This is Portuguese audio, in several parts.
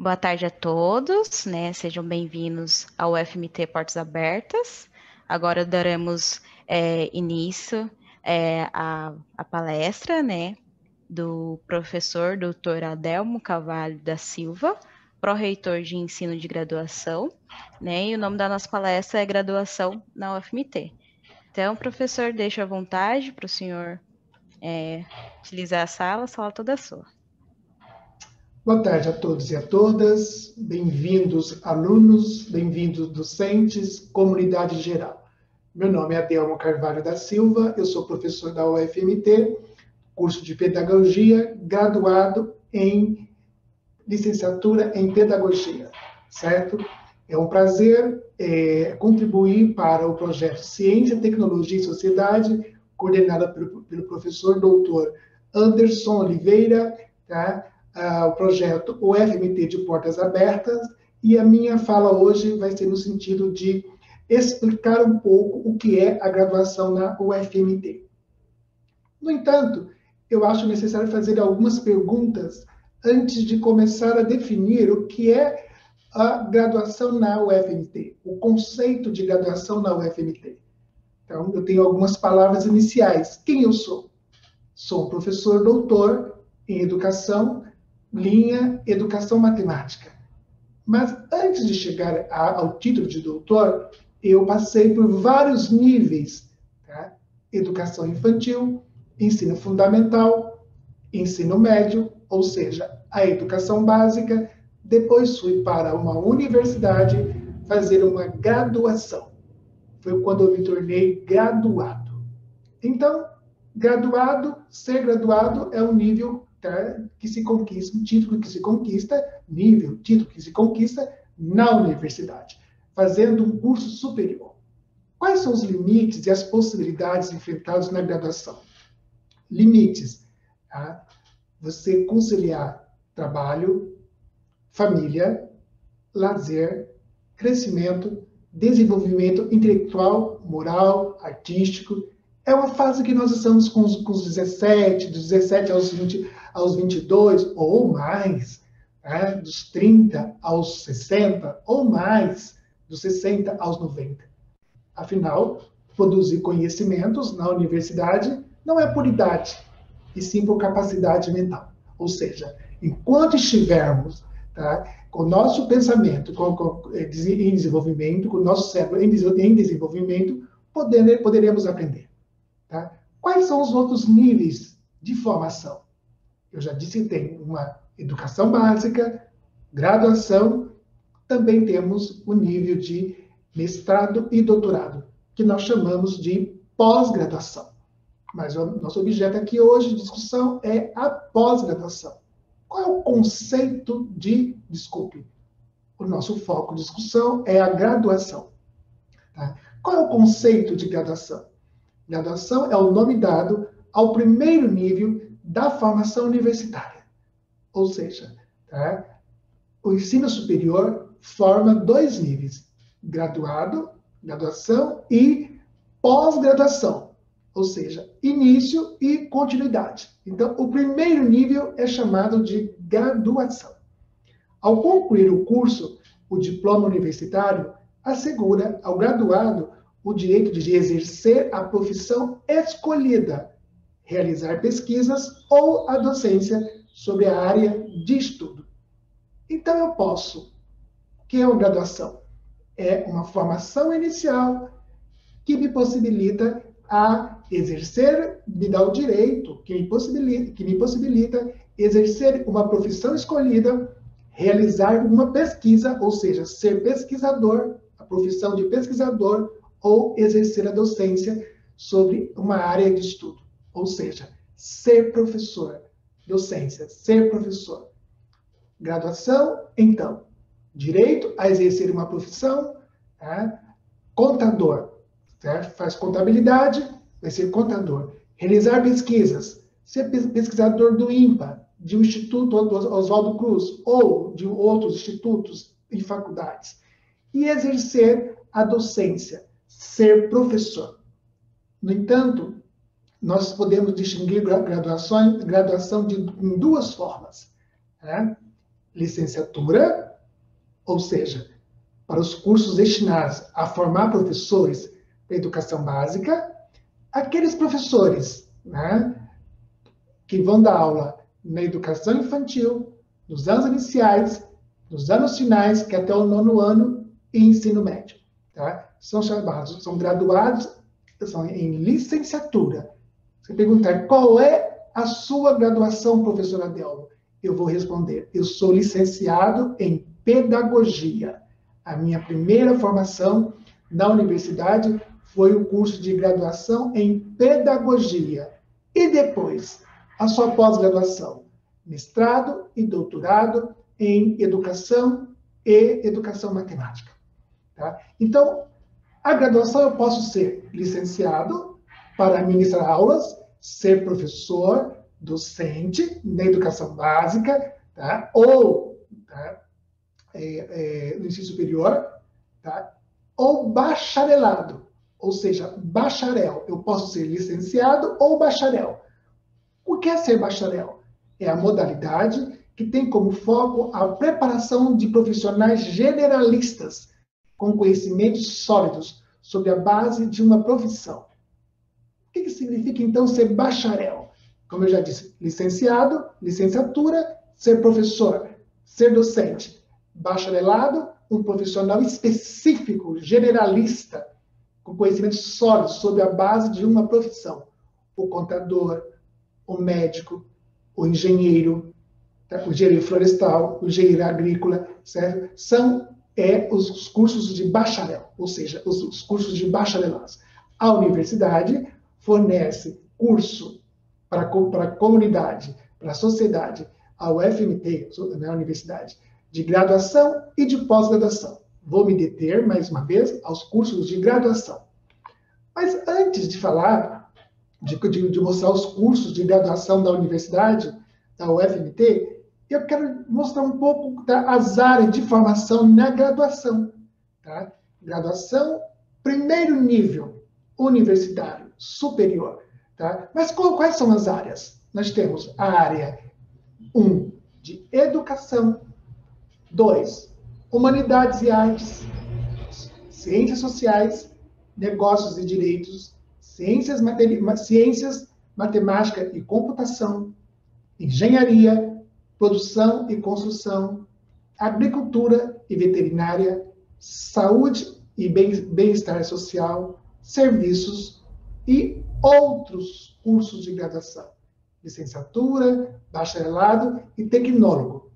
Boa tarde a todos, né? Sejam bem-vindos ao FMT Portas Abertas. Agora daremos é, início é, à, palestra, né? Do professor Dr. Adelmo Cavalho da Silva, pró-reitor de ensino de graduação, né? E o nome da nossa palestra é Graduação na UFMT. Então, professor, deixa à vontade para o senhor é, utilizar a sala, a sala toda sua. Boa tarde a todos e a todas, bem-vindos alunos, bem-vindos docentes, comunidade geral. Meu nome é Adelmo Carvalho da Silva, eu sou professor da UFMT, curso de Pedagogia, graduado em licenciatura em Pedagogia, certo? É um prazer é, contribuir para o projeto Ciência, Tecnologia e Sociedade, coordenado pelo, pelo professor doutor Anderson Oliveira, tá? O projeto UFMT de Portas Abertas, e a minha fala hoje vai ser no sentido de explicar um pouco o que é a graduação na UFMT. No entanto, eu acho necessário fazer algumas perguntas antes de começar a definir o que é a graduação na UFMT, o conceito de graduação na UFMT. Então, eu tenho algumas palavras iniciais. Quem eu sou? Sou professor doutor em educação linha Educação Matemática. Mas antes de chegar a, ao título de doutor, eu passei por vários níveis: tá? educação infantil, ensino fundamental, ensino médio, ou seja, a educação básica. Depois fui para uma universidade fazer uma graduação. Foi quando eu me tornei graduado. Então, graduado, ser graduado é um nível? Que se conquista, um título que se conquista, nível, título que se conquista na universidade, fazendo um curso superior. Quais são os limites e as possibilidades enfrentados na graduação? Limites. Tá? Você conciliar trabalho, família, lazer, crescimento, desenvolvimento intelectual, moral, artístico. É uma fase que nós estamos com os, com os 17, dos 17 aos 20, aos 22 ou mais, né? dos 30 aos 60 ou mais, dos 60 aos 90. Afinal, produzir conhecimentos na universidade não é por idade, e sim por capacidade mental. Ou seja, enquanto estivermos tá, com o nosso pensamento com, com, eh, em desenvolvimento, com o nosso cérebro em, em desenvolvimento, poder, poderemos aprender. Tá? Quais são os outros níveis de formação? Eu já disse que tem uma educação básica, graduação, também temos o nível de mestrado e doutorado, que nós chamamos de pós-graduação. Mas o nosso objeto aqui hoje de discussão é a pós-graduação. Qual é o conceito de, desculpe, o nosso foco de discussão é a graduação. Tá? Qual é o conceito de graduação? Graduação é o nome dado ao primeiro nível da formação universitária. Ou seja, tá? o ensino superior forma dois níveis: graduado, graduação e pós-graduação, ou seja, início e continuidade. Então, o primeiro nível é chamado de graduação. Ao concluir o curso, o diploma universitário assegura ao graduado o direito de exercer a profissão escolhida realizar pesquisas ou a docência sobre a área de estudo. Então, eu posso. O que é uma graduação? É uma formação inicial que me possibilita a exercer, me dá o direito, que me possibilita, que me possibilita exercer uma profissão escolhida, realizar uma pesquisa, ou seja, ser pesquisador, a profissão de pesquisador, ou exercer a docência sobre uma área de estudo. Ou seja, ser professor, docência, ser professor. Graduação, então, direito a exercer uma profissão, tá? contador, certo? faz contabilidade, vai ser contador. Realizar pesquisas, ser pesquisador do INPA, de um instituto Oswaldo Cruz, ou de outros institutos e faculdades. E exercer a docência, ser professor. No entanto, nós podemos distinguir graduação, graduação de, em duas formas. Né? licenciatura, ou seja, para os cursos destinados a formar professores da educação básica, aqueles professores né, que vão dar aula na educação infantil, nos anos iniciais, nos anos finais, que é até o nono ano, e ensino médio. Tá? São chamados, são graduados, são em licenciatura. Se perguntar qual é a sua graduação, professora Adelmo, eu vou responder: eu sou licenciado em pedagogia. A minha primeira formação na universidade foi o curso de graduação em pedagogia. E depois, a sua pós-graduação, mestrado e doutorado em educação e educação matemática. Tá? Então, a graduação eu posso ser licenciado para ministrar aulas, ser professor, docente na educação básica, tá? ou tá? É, é, no ensino superior, tá? ou bacharelado, ou seja, bacharel. Eu posso ser licenciado ou bacharel. O que é ser bacharel? É a modalidade que tem como foco a preparação de profissionais generalistas com conhecimentos sólidos sobre a base de uma profissão. O que, que significa, então, ser bacharel? Como eu já disse, licenciado, licenciatura, ser professor, ser docente. Bacharelado, um profissional específico, generalista, com conhecimentos sólidos sobre a base de uma profissão. O contador, o médico, o engenheiro, tá? o engenheiro florestal, o engenheiro agrícola, certo? São é os cursos de bacharel, ou seja, os, os cursos de bacharelado. A universidade fornece curso para, para a comunidade, para a sociedade, a UFMT, né, a universidade, de graduação e de pós-graduação. Vou me deter, mais uma vez, aos cursos de graduação. Mas antes de falar, de, de, de mostrar os cursos de graduação da universidade, da UFMT, eu quero mostrar um pouco das áreas de formação na graduação. Tá? Graduação, primeiro nível, universitário, superior. Tá? Mas quais são as áreas? Nós temos a área 1 um, de educação, 2, humanidades e artes, ciências sociais, negócios e direitos, ciências, ciências matemática e computação, engenharia, produção e construção, agricultura e veterinária, saúde e bem-estar social, serviços e outros cursos de graduação, licenciatura, bacharelado e tecnólogo.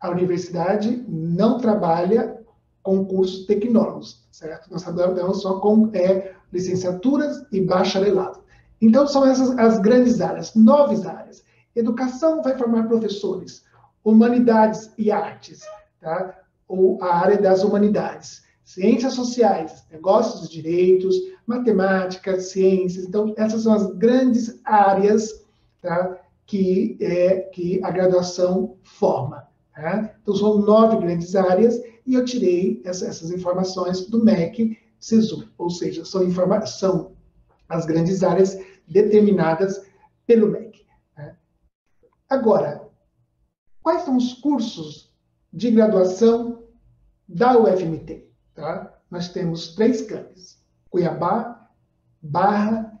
A universidade não trabalha com cursos tecnólogos, certo? Nós trabalhamos só com é, licenciaturas e bacharelado. Então, são essas as grandes áreas, nove áreas. Educação vai formar professores. Humanidades e artes, tá? ou a área das humanidades. Ciências sociais, negócios e direitos, matemática, ciências. Então, essas são as grandes áreas tá? que, é, que a graduação forma. Tá? Então, são nove grandes áreas e eu tirei essa, essas informações do MEC CESU, ou seja, são, são as grandes áreas determinadas pelo MEC. Agora, quais são os cursos de graduação da UFMT? Tá? Nós temos três campos: Cuiabá, Barra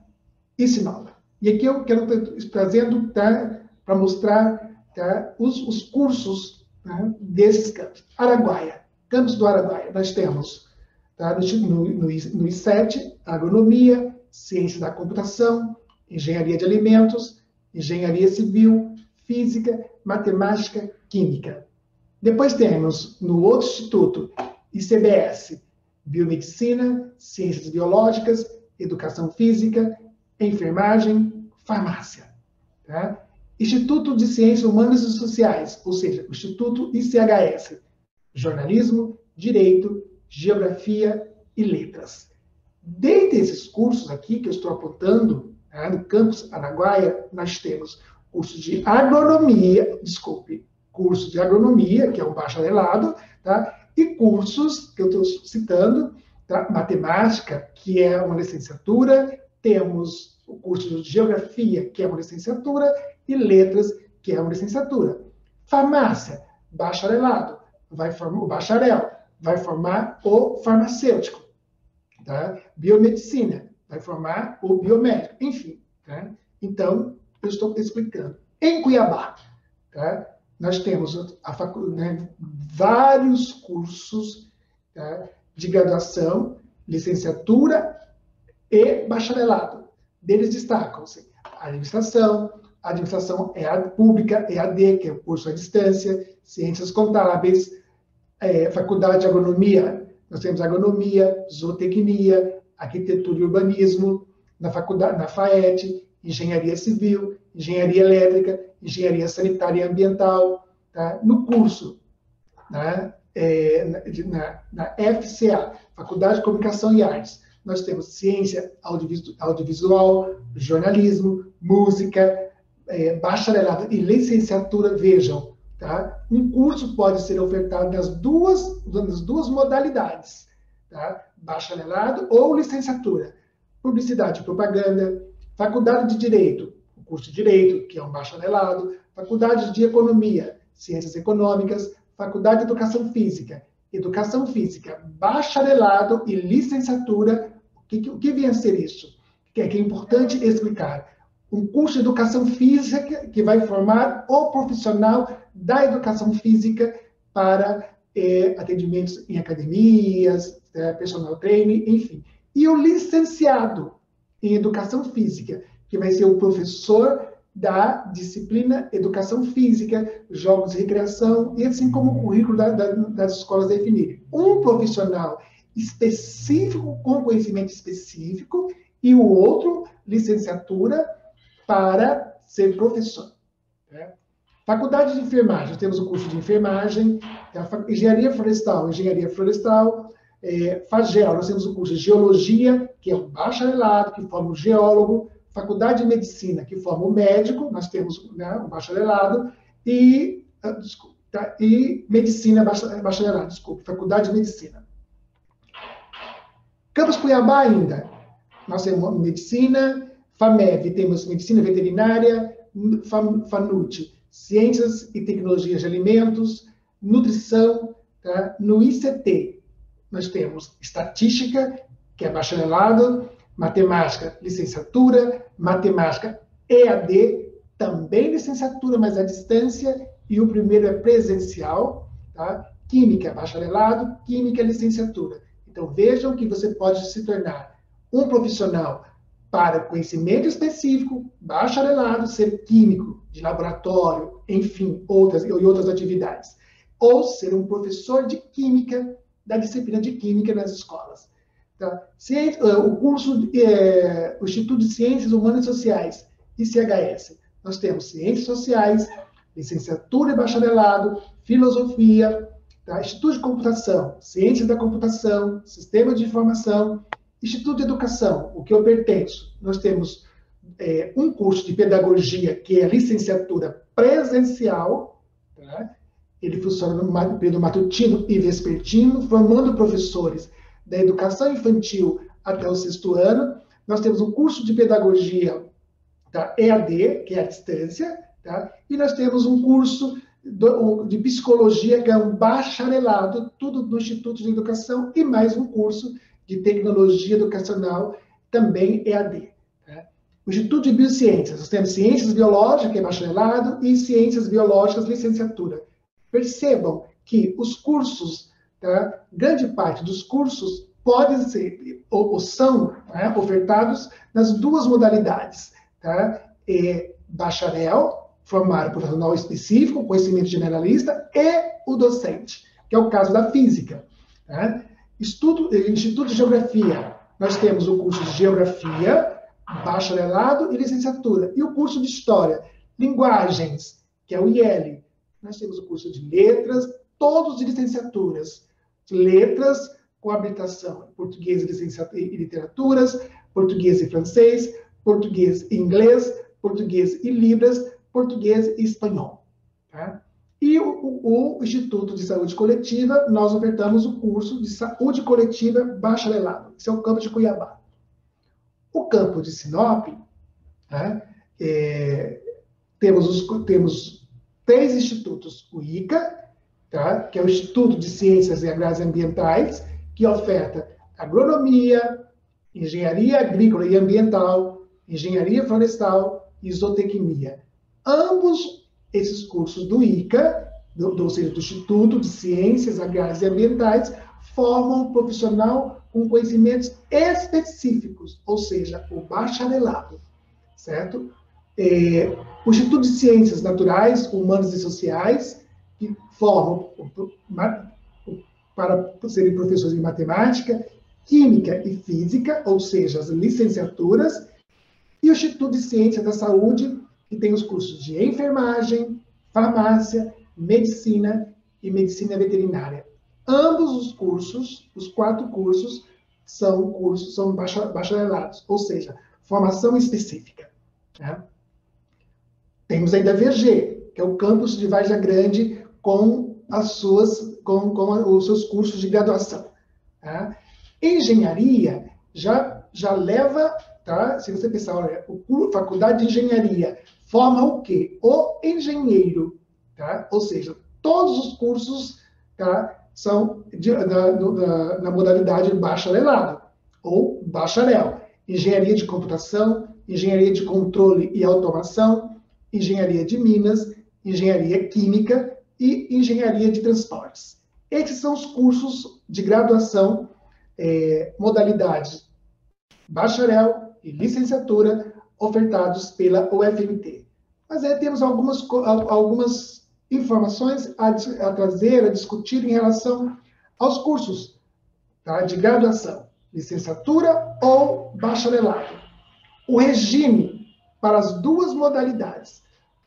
e Sinop. E aqui eu quero trazendo tá, para mostrar tá, os, os, cursos tá, desses campos. Araguaia, campus do Araguaia, nós temos tá, no, no, no I7, agronomia, ciência da computação, engenharia de alimentos, engenharia civil, física, matemática, química. Depois temos no outro instituto, ICBS, biomedicina, ciências biológicas, educação física, enfermagem, farmácia. Tá? Instituto de Ciências Humanas e Sociais, ou seja, Instituto ICHS, jornalismo, direito, geografia e letras. Dentre esses cursos aqui que eu estou apontando, tá, no campus Araguaia, nós temos curso de agronomia, desculpe, curso de agronomia, que é um bacharelado, tá? e cursos que eu estou citando, tá? matemática, que é uma licenciatura, temos o curso de geografia, que é uma licenciatura, e letras, que é uma licenciatura. Farmácia, bacharelado, vai formar o bacharel, vai formar o farmacêutico, tá? Biomedicina, vai formar o biomédico, enfim, tá? Então, eu estou explicando. Em Cuiabá, tá? nós temos facu né, vários cursos tá? de graduação, licenciatura e bacharelado. Deles destacam-se administração, administração é pública, EAD, que é o curso à distância, ciências contábeis, é, faculdade de agronomia, nós temos agronomia, zootecnia, arquitetura e urbanismo, na faculdade, na FAET, engenharia civil, engenharia elétrica, engenharia sanitária e ambiental, tá? no curso, né? é, na, na, FCA, Faculdade de Comunicação e Artes, nós temos ciência audiovisual, jornalismo, música, é, bacharelado e licenciatura, vejam, tá? Um curso pode ser ofertado nas duas, nas duas modalidades, tá? Bacharelado ou licenciatura. Publicidade e propaganda, faculdade de Direito, o curso de Direito, que é um bacharelado, faculdade de Economia, Ciências Econômicas, faculdade de Educação Física, Educação Física, bacharelado e licenciatura. O que, o que vem a ser isso? Que é, que é importante explicar um curso de educação física que vai formar o profissional da educação física para é, atendimentos em academias, é, personal training, enfim. E o licenciado em educação física, que vai ser o professor da disciplina educação física, jogos de recreação, e assim como o currículo da, da, das escolas definirem. Um profissional específico, com conhecimento específico, e o outro, licenciatura, para ser professor. Né? Faculdade de enfermagem, temos o curso de enfermagem, engenharia florestal, engenharia florestal, é, FAGEL, nós temos o curso de geologia, que é um bacharelado, que forma o geólogo, faculdade de medicina, que forma o médico, nós temos né, bacharelado, e, ah, desculpa, tá, e medicina bacharelado, desculpe, faculdade de medicina. Campus Cuiabá ainda, nós temos medicina, FAMEV, temos medicina veterinária, FANUT, ciências e tecnologias de alimentos, nutrição, tá? no ICT, nós temos estatística, que é bacharelado, matemática, licenciatura, matemática EAD, também licenciatura, mas à distância, e o primeiro é presencial, tá? Química, bacharelado, química, licenciatura. Então vejam que você pode se tornar um profissional para conhecimento específico, bacharelado, ser químico de laboratório, enfim, outras e outras atividades, ou ser um professor de química da disciplina de química nas escolas. Eh, o curso, é, o Instituto de Ciências Humanas e Sociais, ICHS, nós temos Ciências Sociais, licenciatura e bacharelado, filosofia, tá? Instituto de Computação, Ciências da Computação, Sistema de Informação, Instituto de Educação, o que eu pertenço, nós temos é, um curso de pedagogia que é licenciatura presencial, tá? Ele funciona no período matutino e vespertino, formando professores da educação infantil até o sexto ano. Nós temos um curso de pedagogia da EAD, que é a distância, tá? e nós temos um curso de psicologia, que é um bacharelado, tudo no Instituto de Educação, e mais um curso de Tecnologia Educacional, também EAD. Né? O Instituto de Biociências, nós temos Ciências Biológicas, que é bacharelado, e Ciências Biológicas, licenciatura. Percebam que os cursos, tá? grande parte dos cursos podem ser, ou, ou são, né, ofertados nas duas modalidades. Tá? Bacharel, formar profissional específico, conhecimento generalista, e o docente, que é o caso da física. Tá? Estudo, Instituto de Geografia, nós temos o curso de Geografia, bacharelado e licenciatura. E o curso de História, Linguagens, que é o IL. Nós temos o curso de Letras, todos de licenciaturas. Letras com habilitação português e literaturas, português e francês, português e inglês, português e libras, português e espanhol. Tá? E o, o, Instituto de Saúde Coletiva, nós ofertamos o curso de Saúde Coletiva Bacharelado. Esse é o campo de Cuiabá. O campo de Sinop, né, é, temos, os, temos três institutos, o ICA, tá? que é o Instituto de Ciências e Agrárias Ambientais, que oferta agronomia, engenharia agrícola e ambiental, engenharia florestal e zootecnia. Ambos esses cursos do ICA, do, do, ou seja, do Instituto de Ciências Agrárias e Ambientais, formam um profissional com conhecimentos específicos, ou seja, o bacharelado, certo? É, o Instituto de Ciências Naturais, Humanas e Sociais, que formam para serem professores de matemática, química e física, ou seja, as licenciaturas, e o Instituto de Ciências da Saúde, que tem os cursos de enfermagem, farmácia, medicina e medicina veterinária. Ambos os cursos, os quatro cursos, são cursos, são bacharelados, ou seja, formação específica. Né? Temos ainda a VG, que é o campus de Varja Grande com as suas, com, com os seus cursos de graduação. Tá? Engenharia já, já leva, tá? se você pensar, olha, o, faculdade de engenharia forma o quê? O engenheiro, tá? ou seja, todos os cursos tá? são de, da, da, da modalidade bacharelado ou bacharel. Engenharia de computação, engenharia de controle e automação, engenharia de minas, engenharia química e engenharia de transportes. Esses são os cursos de graduação, é, modalidades bacharel e licenciatura ofertados pela UFMT. Mas aí temos algumas, algumas informações a, a trazer, a discutir em relação aos cursos tá, de graduação, licenciatura ou bacharelado. O regime para as duas modalidades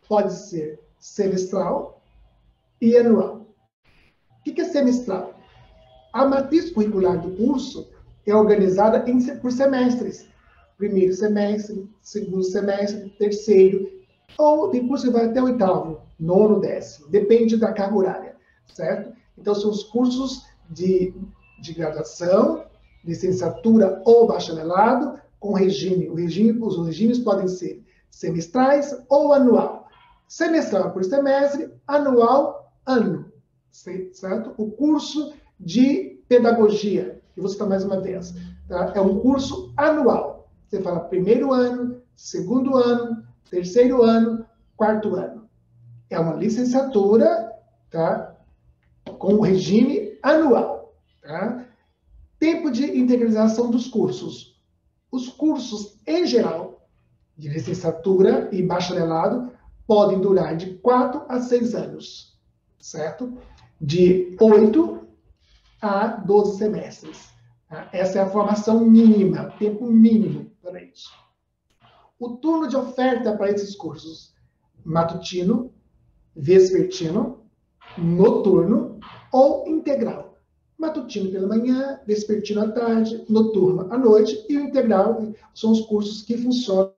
pode ser semestral e anual. O que é semestral? A matriz curricular do curso é organizada em, por semestres. Primeiro semestre, segundo semestre, terceiro, ou tem curso que vai até o oitavo nono, décimo, depende da carga horária, certo? Então, são os cursos de, de graduação, licenciatura ou bacharelado, com regime. O regime. Os regimes podem ser semestrais ou anual. Semestral por semestre, anual, ano, certo? O curso de pedagogia, que vou citar mais uma vez, tá? é um curso anual. Você fala primeiro ano, segundo ano, terceiro ano, quarto ano é uma licenciatura, tá? Com regime anual, tá? Tempo de integralização dos cursos. Os cursos, em geral, de licenciatura e bacharelado, podem durar de 4 a 6 anos, certo? De 8 a 12 semestres. Tá? Essa é a formação mínima, tempo mínimo para isso. O turno de oferta para esses cursos, matutino, vespertino, noturno ou integral. Matutino pela manhã, vespertino à tarde, noturno à noite e o integral são os cursos que funcionam